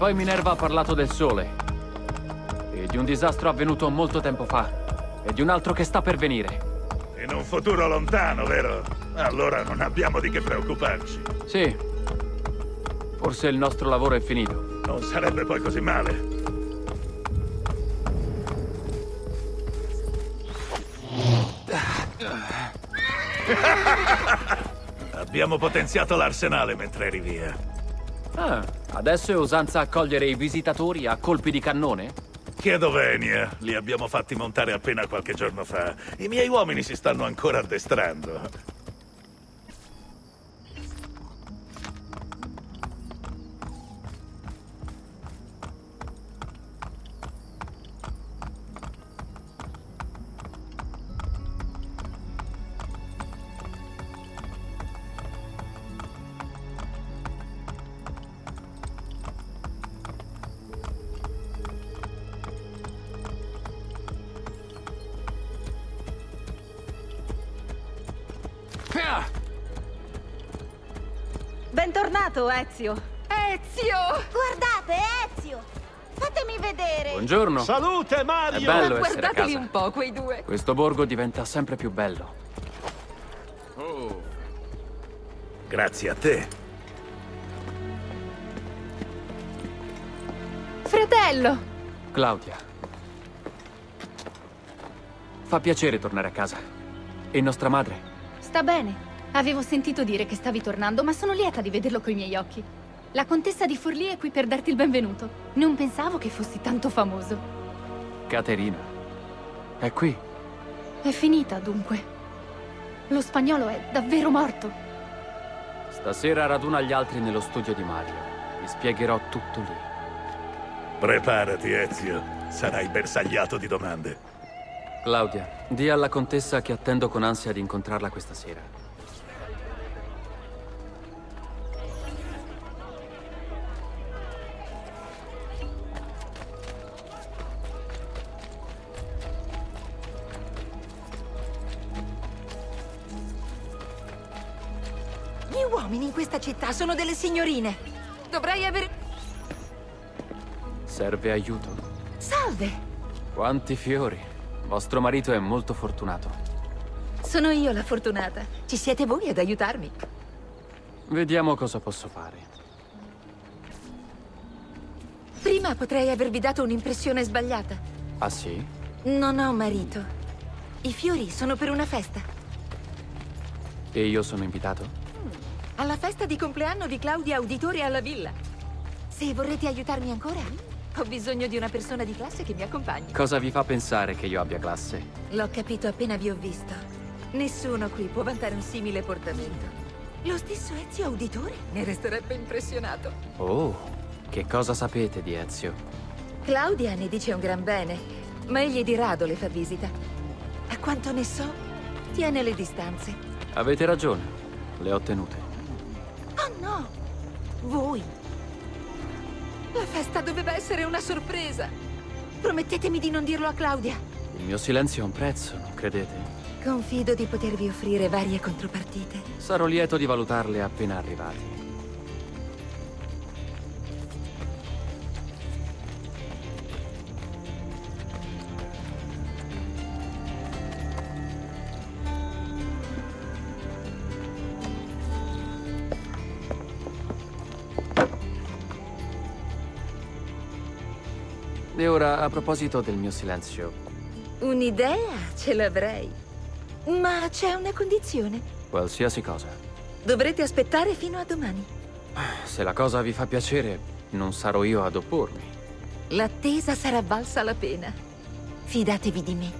Poi Minerva ha parlato del sole. E di un disastro avvenuto molto tempo fa. E di un altro che sta per venire. In un futuro lontano, vero? Allora non abbiamo di che preoccuparci. Sì. Forse il nostro lavoro è finito. Non sarebbe poi così male. Abbiamo potenziato l'arsenale mentre eri via. Ah, adesso è usanza accogliere i visitatori a colpi di cannone? Chiedo venia, li abbiamo fatti montare appena qualche giorno fa. I miei uomini si stanno ancora addestrando. Bentornato, Ezio. Ezio! Guardate, Ezio! Fatemi vedere! Buongiorno. Salute, È Mario! bello essere a Guardateli casa. un po', quei due. Questo borgo diventa sempre più bello. Grazie a te. Fratello! Claudia. Fa piacere tornare a casa. E nostra madre? Sta bene. Avevo sentito dire che stavi tornando, ma sono lieta di vederlo coi miei occhi. La contessa di Forlì è qui per darti il benvenuto. Non pensavo che fossi tanto famoso. Caterina. È qui. È finita, dunque. Lo spagnolo è davvero morto. Stasera raduna gli altri nello studio di Mario. Vi spiegherò tutto lì. Preparati, Ezio. Sarai bersagliato di domande. Claudia, di alla contessa che attendo con ansia di incontrarla questa sera. Uomini in questa città sono delle signorine. Dovrei avere... Serve aiuto. Salve! Quanti fiori. Vostro marito è molto fortunato. Sono io la fortunata. Ci siete voi ad aiutarmi. Vediamo cosa posso fare. Prima potrei avervi dato un'impressione sbagliata. Ah sì? Non ho marito. I fiori sono per una festa. E io sono invitato? Alla festa di compleanno di Claudia Auditore alla villa. Se vorrete aiutarmi ancora, ho bisogno di una persona di classe che mi accompagni. Cosa vi fa pensare che io abbia classe? L'ho capito appena vi ho visto. Nessuno qui può vantare un simile portamento. Lo stesso Ezio Auditore ne resterebbe impressionato. Oh, che cosa sapete di Ezio? Claudia ne dice un gran bene, ma egli di rado le fa visita. A quanto ne so, tiene le distanze. Avete ragione, le ho tenute. No! Voi! La festa doveva essere una sorpresa! Promettetemi di non dirlo a Claudia. Il mio silenzio ha un prezzo, non credete? Confido di potervi offrire varie contropartite. Sarò lieto di valutarle appena arrivati. E ora, a proposito del mio silenzio, Un'idea ce l'avrei. Ma c'è una condizione. qualsiasi cosa. Dovrete aspettare fino a domani. Se la cosa vi fa piacere, non sarò io ad oppormi. L'attesa sarà valsa la pena. Fidatevi di me.